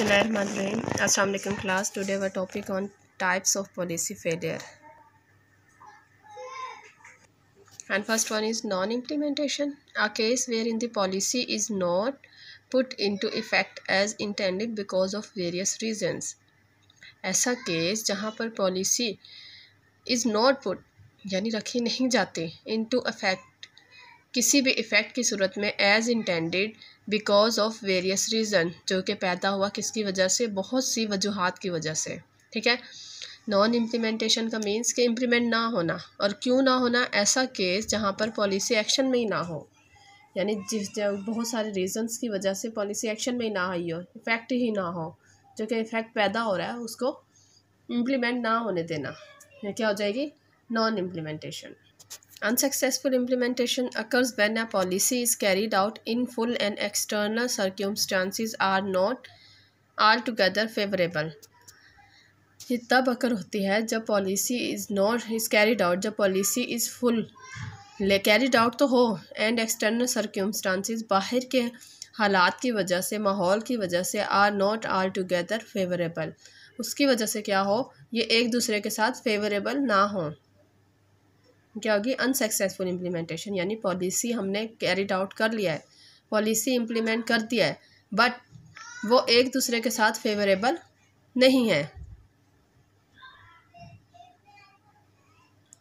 बसमीम class. Today we topic on types of policy failure and first one is non implementation a case wherein the policy is not put into effect as intended because of various reasons ऐसा case जहाँ पर policy is not put यानी रखी नहीं जाती into affect किसी भी effect की सूरत में as intended because of various reason जो कि पैदा हुआ किसकी वजह से? बहुत सी वजूहत की वजह से, ठीक है? नॉन इम्प्लीमेंटेशन का मीन्स कि इम्प्लीमेंट ना होना, और क्यों ना होना? ऐसा केस जहाँ पर पॉलिसी एक्शन में ही ना हो। यानी जिस बहुत सारे रीजंस की वजह से पॉलिसी एक्शन में ही ना आई हो इफ़ेक्ट ही ना हो, जो कि इफ़ेक्ट पैदा हो रहा है, उसको इम्प्लीमेंट ना होने देना क्या हो जाएगी? Non implementation Unsuccessful implementation occurs when a policy is carried out in full and external circumstances are not altogether favorable. ये तब अकर होती है जब policy is not is carried out जब policy is fully carried out तो हो and external circumstances बाहर के हालात की वजह से, माहौल की वजह से are not altogether favourable उसकी वजह से क्या हो? ये एक दूसरे के साथ फेवरेबल ना हो। क्या होगी? अनसक्सेसफुल इम्प्लीमेंटेशन यानी पॉलिसी हमने कैरिड आउट कर लिया है। पॉलिसी इम्प्लीमेंट कर दिया है बट वो एक दूसरे के साथ फेवरेबल नहीं है।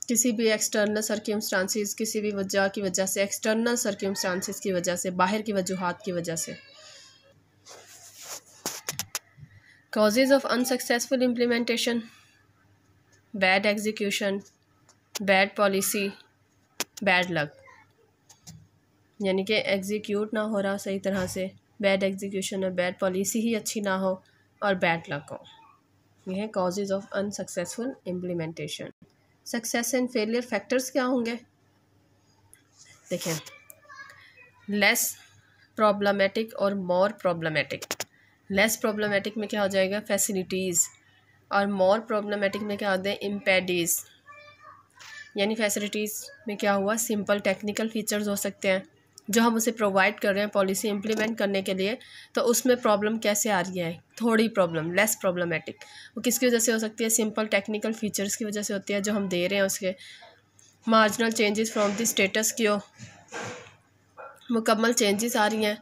किसी भी एक्सटर्नल सर्क्यूमस्टांसिस किसी भी वजह की वजह से एक्सटर्नल सर्क्यूमस्टांसिस की वजह से, बाहर की वजूहत की वजह से। Causes of unsuccessful implementation bad execution bad policy, bad luck. यानी कि एग्जीक्यूट ना हो रहा सही तरह से बैड एग्जीक्यूशन और बैड पॉलिसी ही अच्छी ना हो और बैड लक हो। ये है causes of unsuccessful implementation success and failure factors क्या होंगे? देखें। लेस प्रॉब्लमेटिक और मोर प्रॉब्लमेटिक लेस प्रॉब्लमेटिक में क्या हो जाएगा? फैसिलिटीज़ और मोर प्रॉब्लमेटिक में क्या होते हैं इम्पेडीज़ यानी फैसिलिटीज़ में क्या हुआ? सिंपल टेक्निकल फीचर्स हो सकते हैं, जो हम उसे प्रोवाइड कर रहे हैं पॉलिसी इम्प्लीमेंट करने के लिए। तो उसमें प्रॉब्लम कैसे आ रही है? थोड़ी प्रॉब्लम लेस प्रॉब्लमेटिक वो किसकी वजह से हो सकती है? सिंपल टेक्निकल फीचर्स की वजह से होती है, जो हम दे रहे हैं उसके। Marginal changes from the status की मुकम्मल चेंजेस आ रही हैं,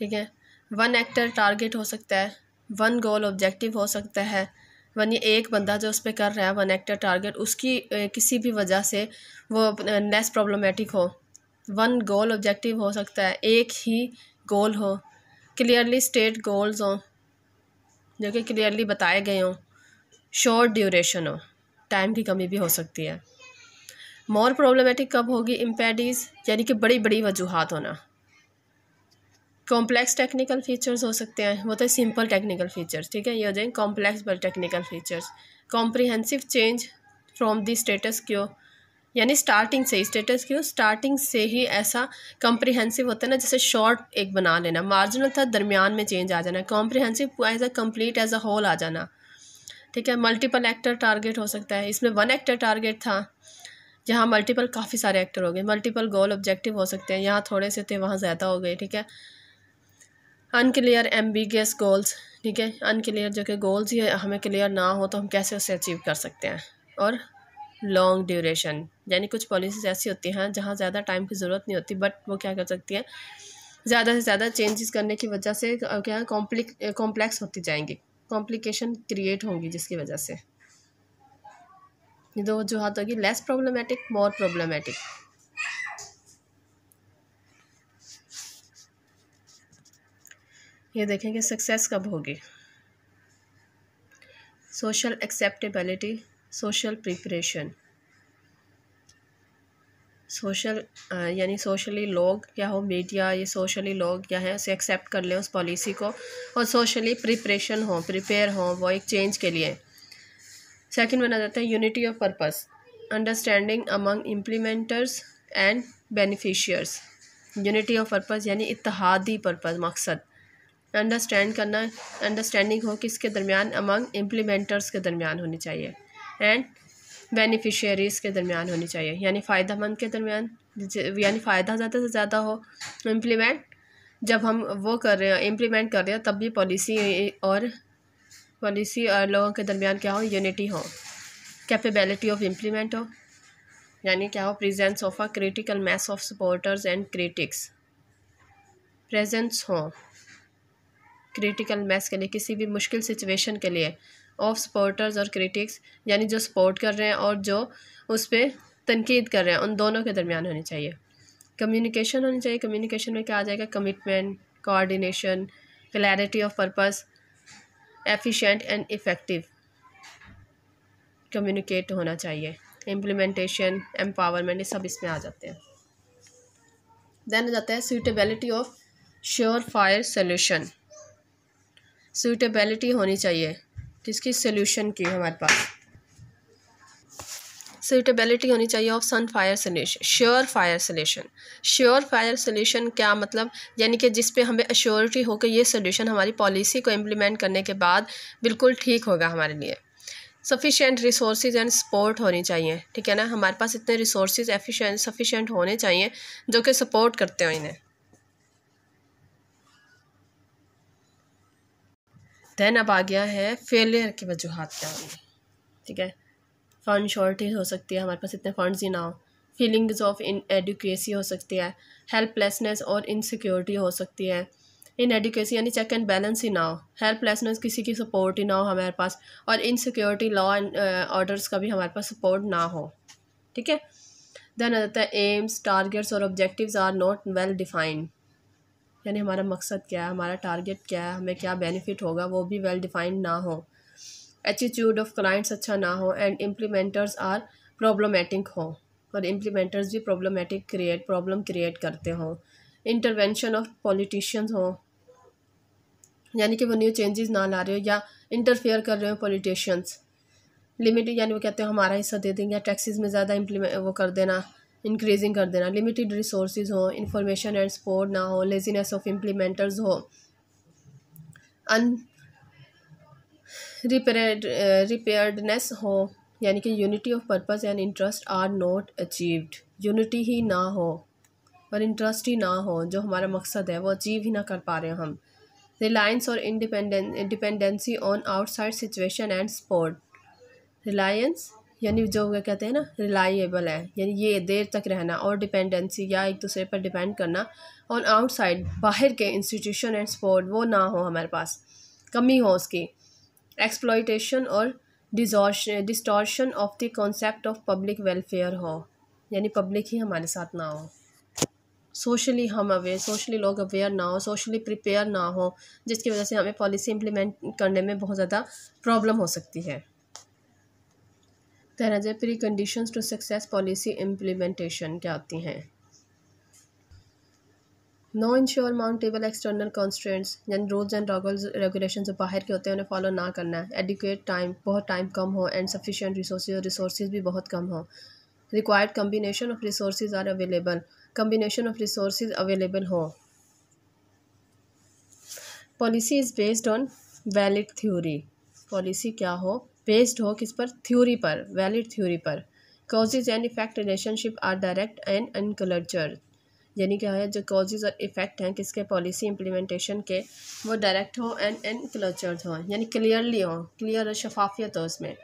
ठीक है? वन एक्टर टारगेट हो सकता है वन गोल ऑब्जेक्टिव हो सकता है। वन ये एक बंदा जो उस पर कर रहा है, वन एक्टर टारगेट उसकी किसी भी वजह से वो लेस प्रॉब्लमेटिक हो। वन गोल ऑब्जेक्टिव हो सकता है, एक ही गोल हो। क्लियरली स्टेट गोल्स हों, जो कि क्लियरली बताए गए हों। शॉर्ट ड्यूरेशन हो टाइम की कमी भी हो सकती है। मोर प्रॉब्लमेटिक कब होगी इम्पेडीज़ यानी कि बड़ी बड़ी वजूहत होना। कॉम्प्लेक्स टेक्निकल फीचर्स हो सकते हैं। वो तो सिंपल टेक्निकल फीचर्स ठीक है? ये हो जाएँगे complex technical features comprehensive change from the status क्यों यानी स्टार्टिंग से ही स्टेटस क्यों स्टार्टिंग से ही ऐसा कॉम्प्रिहेंसिव होता है ना, जैसे शॉर्ट एक बना लेना। मार्जिनल था, दरमियान में चेंज आ जाना। Comprehensive as a complete as a whole आ जाना। ठीक है? मल्टीपल एक्टर टारगेट हो सकता है। इसमें वन एक्टर टारगेट था, जहाँ मल्टीपल काफ़ी सारे एक्टर हो गए। मल्टीपल गोल ऑब्जेक्टिव हो सकते हैं। यहाँ थोड़े से थे, वहाँ ज़्यादा हो गए, ठीक है? अनक्लियर एम्बिगस गोल्स ठीक है? अनक्लियर जो कि गोल्स ही हमें क्लियर ना हो तो हम कैसे उसे अचीव कर सकते हैं? और लॉन्ग ड्यूरेशन यानी कुछ पॉलिसीज़ ऐसी होती हैं, जहाँ ज़्यादा टाइम की ज़रूरत नहीं होती बट वो क्या कर सकती हैं? ज़्यादा से ज़्यादा चेंजेस करने की वजह से क्या है? कॉम्प्लिक कॉम्प्लेक्स होती जाएँगी। कॉम्प्लिकेशन क्रिएट होंगी जिसकी वजह से। ये दो वजूहत होगी। लेस प्रॉब्लमेटिक मोर प्रॉब्लमेटिक ये देखें कि सक्सेस कब होगी। Social acceptability social preparation social यानी सोशली लोग क्या हो मीडिया ये सोशली लोग क्या है, उसे एक्सेप्ट कर लें उस पॉलिसी को और सोशली प्रिपरेशन हो प्रिपेयर हो वो एक चेंज के लिए। सेकंड बना जाता है unity of purpose understanding among implementers and beneficiaries unity of purpose यानी इतिहादी पर्पस मकसद। अंडरस्टैंड करना, अंडरस्टैंडिंग हो किसके दरमियान अमंग इम्प्लीमेंटर्स के दरमियान होनी चाहिए। एंड बेनिफिशियरीज़ के दरमियान होनी चाहिए, यानी फ़ायदा मंद के दरमियान। यानी फ़ायदा ज़्यादा से ज़्यादा हो। इम्प्लीमेंट जब हम वो कर रहे हैं इम्प्लीमेंट कर रहे हैं, तब भी पॉलिसी और पॉलिसी और लोगों के दरमियान क्या हो? यूनिटी हो। कैपेबिलिटी ऑफ़ इम्प्लीमेंट हो। यानी क्या हो? Presence of a critical mass of supporters and critics presence हो। क्रिटिकल मैस के लिए, किसी भी मुश्किल सिचुएशन के लिए ऑफ़ सपोर्टर्स और क्रिटिक्स यानी जो सपोर्ट कर रहे हैं और जो उस पर तनकीद कर रहे हैं, उन दोनों के दरमियान होनी चाहिए। कम्युनिकेशन होनी चाहिए। कम्युनिकेशन में क्या आ जाएगा? Commitment coordination clarity of purpose efficient and effective communicate होना चाहिए। इम्प्लीमेंटेशन एम्पावरमेंट ये सब इसमें आ जाते हैं। देन आ जाता है suitability of surefire solution suitability होनी चाहिए। किसकी? सोल्यूशन की हमारे पास। सूटेबिलिटी होनी चाहिए of sun fire solution surefire solution surefire solution क्या मतलब? यानी कि जिस पे हमें अश्योरिटी हो कि ये सोल्यूशन हमारी पॉलिसी को इम्प्लीमेंट करने के बाद बिल्कुल ठीक होगा हमारे लिए। सफिशेंट रिसोर्स एंड सपोर्ट होनी चाहिए, ठीक है ना? हमारे पास इतने रिसोर्स एफिशिएंट सफिशेंट होने चाहिए जो कि सपोर्ट करते हो इन्हें। देन अब आ गया है फेलियर की वजूहत क्या होंगी ठीक है? फ़ंड शॉर्टेज हो सकती है, हमारे पास इतने फंड्स ही ना हो। फीलिंग्स ऑफ़ इन एडुकेसी हो सकती है हेल्पलेसनेस और इनसिक्योरिटी हो सकती है। इन एडुकेसी यानी चेक एंड बैलेंस ही ना हो। हेल्पलेसनेस किसी की सपोर्ट ही ना हो हमारे पास, और इनसिक्योरिटी लॉ एंड ऑर्डर्स का भी हमारे पास सपोर्ट ना हो। ठीक है? देन आता है एम्स टारगेट्स और objectives are not well defined यानी हमारा मकसद क्या है, हमारा टारगेट क्या है, हमें क्या बेनिफिट होगा, वो भी वेल डिफाइंड ना हो। एटीट्यूड ऑफ़ क्लाइंट्स अच्छा ना हो एंड इम्प्लीमेंटर्स आर प्रॉब्लमेटिक हो। और इम्प्लीमेंटर्स भी प्रॉब्लमेटिक क्रिएट प्रॉब्लम क्रिएट करते हों। इंटरवेंशन ऑफ़ पॉलिटिशियंस हो। यानी कि वो न्यू चेंजेस ना ला रहे हो या इंटरफेयर कर रहे हो पॉलिटिशियंस लिमिट यानी वो कहते हैं, हमारा हिस्सा दे देंगे या टैक्सेस में ज़्यादा इम्प्लीमेंट वो कर देना। इंक्रीजिंग कर देना। लिमिटेड रिसोर्स हो इंफॉर्मेशन एंड सपोर्ट ना हो लेजीनेस ऑफ़ इम्प्लीमेंटर्स हो। अन रिपेयर्डनेस हो, यानी कि unity of purpose and interest are not achieved unity ही ना हो, और इंटरेस्ट ही ना हो, जो हमारा मकसद है, वो अचीव ही ना कर पा रहे हम। रिलायंस और independent dependency on outside situation and support reliance यानी जो कहते हैं ना रिलाइबल है। यानी ये देर तक रहना और डिपेंडेंसी या एक दूसरे पर डिपेंड करना और आउटसाइड बाहर के इंस्टीट्यूशन एंड स्पोर्ट वो ना हो हमारे पास। कमी हो उसकी। एक्सप्लॉयटेशन और distortion of the concept of public welfare हो। यानी पब्लिक ही हमारे साथ ना हो। सोशली हम अवेयर सोशली लोग अवेयर ना हो सोशली प्रिपेयर ना हो, जिसकी वजह से हमें पॉलिसी इम्प्लीमेंट करने में बहुत ज़्यादा प्रॉब्लम हो सकती है। तरह से pre conditions to success policy implementation क्या होती हैं? No insurmountable external constants यानी रूल्स एंड रेगुलेशन जो बाहर के होते हैं, उन्हें फॉलो ना करना है। एडुकेट टाइम बहुत टाइम कम हो एंड सफिशिएंट रिसोर्स और रिसोर्स भी बहुत कम हो। Required combination of resource are available combination of resource available हो। Policy is based on valid theory policy क्या हो? बेस्ड हो किस पर? थ्योरी पर वैलिड थ्योरी पर। Causes and effect relationship are direct and unculture यानी क्या है? जो कॉजेज और इफ़ेक्ट हैं, किसके? पॉलिसी इम्प्लीमेंटेशन के। वो डायरेक्ट हो एंड अनकलचर्ड हो। यानी क्लियरली हो। क्लियर और शफाफियत हो उसमें।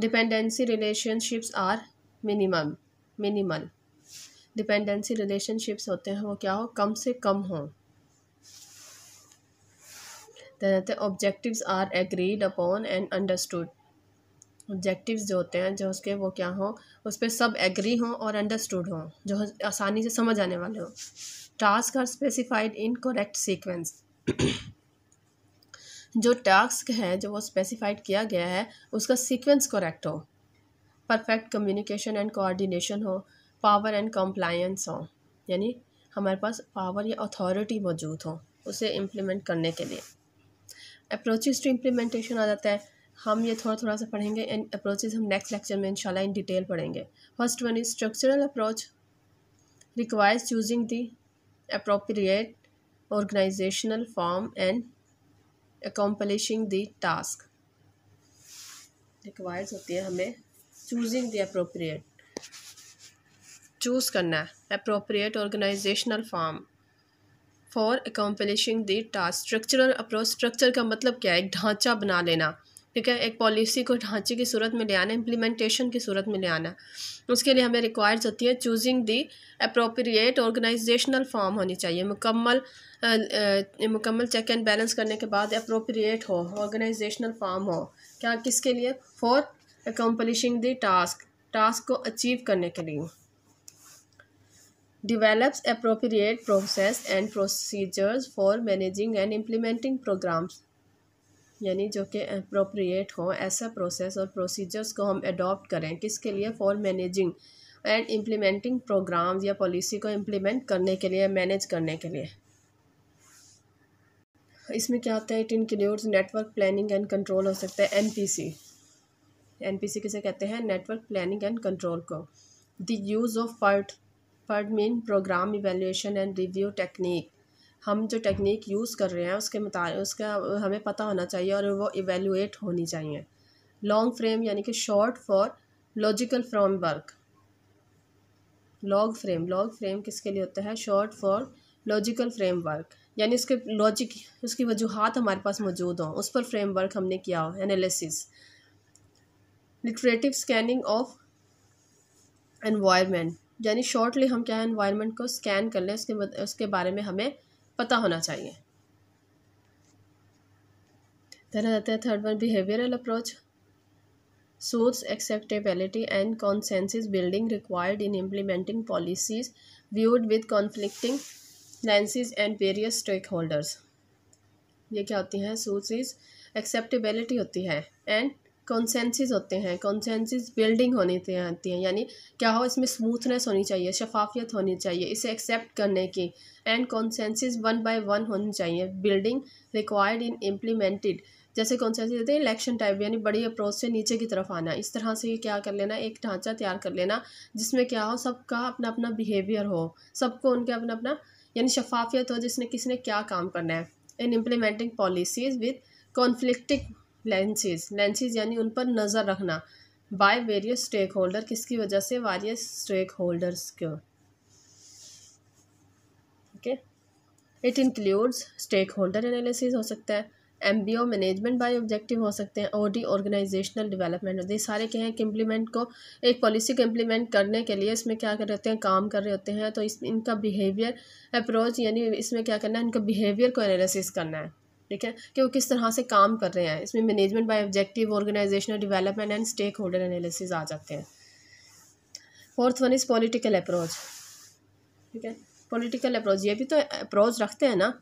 Dependency relationships are minimum minimal dependency relationships होते हैं, वो क्या हो? कम से कम हो। Objectives are agreed upon and understood objectives जो होते हैं, जो उसके वो क्या हो, उस पर सब एग्री हों और अंडरस्टूड हों, जो आसानी से समझ आने वाले हों। Task are specified in correct sequence जो टास्क है, जो वो स्पेसिफाइड किया गया है, उसका सीक्वेंस करेक्ट हो। परफेक्ट कम्युनिकेशन एंड कोऑर्डिनेशन हो। पावर एंड कंप्लायंस हो। यानी हमारे पास पावर या अथॉरिटी मौजूद हो, उसे इम्प्लीमेंट करने के लिए। अप्रोचेज टू इम्प्लीमेंटेशन आ जाता है। हम ये थोड़ा थोड़ा सा पढ़ेंगे एंड अप्रोचेज हम नेक्स्ट लेक्चर में इंशाल्लाह इन डिटेल पढ़ेंगे। First one is structural approach requires choosing the appropriate organisational form and accomplishing the task requires होती है हमें चूजिंग द अप्रोप्रिएट चूज़ करना है। Appropriate organisational form for accomplishing the task structural approach structure का मतलब क्या है? एक ढांचा बना लेना ठीक है? एक पॉलिसी को ढांचे की सूरत में ले आना इम्प्लीमेंटेशन की सूरत में ले आना। उसके लिए हमें रिक्वायर्स होती है choosing the appropriate organisational form होनी चाहिए। मुकम्मल आ, आ, मुकम्मल चेक एंड बैलेंस करने के बाद अप्रोप्रिएट हो ऑर्गेनाइजेशनल फॉर्म हो। क्या किसके लिए? For accomplishing the task task को अचीव करने के लिए। Develops appropriate process and procedures for managing and implementing programs. यानी जो कि अप्रोप्रिएट हो, ऐसा प्रोसेस और प्रोसीजर्स को हम अडॉप्ट करें। किसके लिए? For managing and implementing programmes या पॉलिसी को इम्प्लीमेंट करने के लिए मैनेज करने के लिए। इसमें क्या होता है? It includes network planning and control हो सकता है। N P C N P C किसे कहते हैं? नेटवर्क प्लानिंग एंड कंट्रोल को। The use of PERT PERT mean programme evaluation and review technique हम जो टेक्निक यूज़ कर रहे हैं, उसके मुताबिक उसका हमें पता होना चाहिए और वो इवेलुएट होनी चाहिए। लॉन्ग फ्रेम यानी कि short for logical framework log frame log frame किसके लिए होता है? शॉर्ट फॉर लॉजिकल फ्रेमवर्क यानी उसके लॉजिक उसकी वजूहत हमारे पास मौजूद हों। उस पर फ्रेमवर्क हमने किया हो analysis iterative scanning of environment यानी शॉर्टली हम क्या है इन्वायरमेंट को स्कैन कर लें, उसके उसके बारे में हमें पता होना चाहिए। धन रहते हैं third one behavioural approach soothes acceptability and consensus building required in implementing policies viewed with conflicting lenses and various stakeholders ये क्या होती हैं? सूथ्स एक्सेप्टेबिलिटी होती है एंड कॉन्सेंसिस होते हैं कॉन्सेंसिस बिल्डिंग होनी आती हैं, यानी क्या हो, इसमें स्मूथनेस होनी चाहिए, शफाफियत होनी चाहिए, इसे एक्सेप्ट करने की and consensus one by one होनी चाहिए बिल्डिंग रिक्वायर्ड इन इम्प्लीमेंटेड जैसे कॉन्सेंसिस होते हैं इलेक्शन टाइप यानी बड़ी अप्रोच से नीचे की तरफ़ आना, इस तरह से क्या कर लेना, एक ढांचा तैयार कर लेना, जिसमें क्या हो, सबका अपना अपना बिहेवियर हो, सबको उनके अपना अपना यानी शफाफियत हो, जिसने किसने क्या काम करना है in implementing policies with conflicting lenses lenses यानी उन पर नज़र रखना। बाय वेरियस स्टेक होल्डर किसकी वजह से? वारियस स्टेक होल्डर्स को। Okay it includes stakeholder analysis हो सकता है। M B O management by objective हो सकते हैं। ओ डी ऑर्गेनाइजेशनल हैं सारे क्या हैं? कि इम्प्लीमेंट को एक पॉलिसी को इम्प्लीमेंट करने के लिए इसमें क्या कर रहे होते हैं? काम कर रहे होते हैं। तो इस, इनका बिहेवियर अप्रोच यानी इसमें क्या करना है? इनका बिहेवियर को एनालिसिस करना है। ठीक है, कि वो किस तरह से काम कर रहे हैं। इसमें management by objective organisational development and stakeholder analysis आ जाते हैं। Fourth one is political approach ठीक है पॉलिटिकल अप्रोच ये भी तो अप्रोच रखते हैं ना,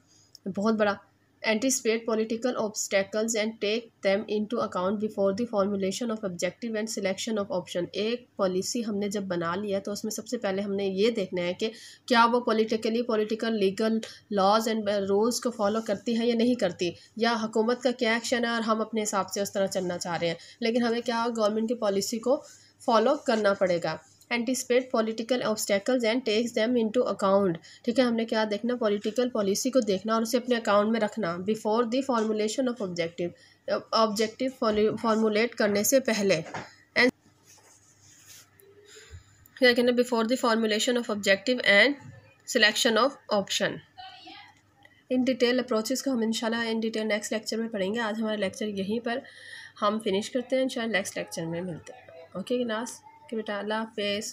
बहुत बड़ा। Anticipate political obstacles and take them into account before the formulation of objective and selection of option. एक पॉलिसी हमने जब बना लिया तो उसमें सबसे पहले हमने ये देखना है कि क्या वो politically political legal laws and rules को फॉलो करती है या नहीं करती, या हुकूमत का क्या एक्शन है और हम अपने हिसाब से उस तरह चलना चाह रहे हैं। लेकिन हमें क्या गवर्नमेंट की पॉलिसी को फॉलो करना पड़ेगा? Anticipate political obstacles and takes them into account ठीक है, हमने क्या देखना? पॉलिटिकल पॉलिसी को देखना और उसे अपने अकाउंट में रखना before the formulation of objective objective formulate करने से पहले। एंड क्या कहना? Before the formulation of objective and selection of option in detail approaches को हम इंशाल्लाह इन डिटेल नेक्स्ट लेक्चर में पढ़ेंगे। आज हमारा लेक्चर यहीं पर हम फिनिश करते हैं। इंशाल्लाह नेक्स्ट लेक्चर में मिलते हैं। ओके गिनास कि बेटा अल्लाह हाफिज़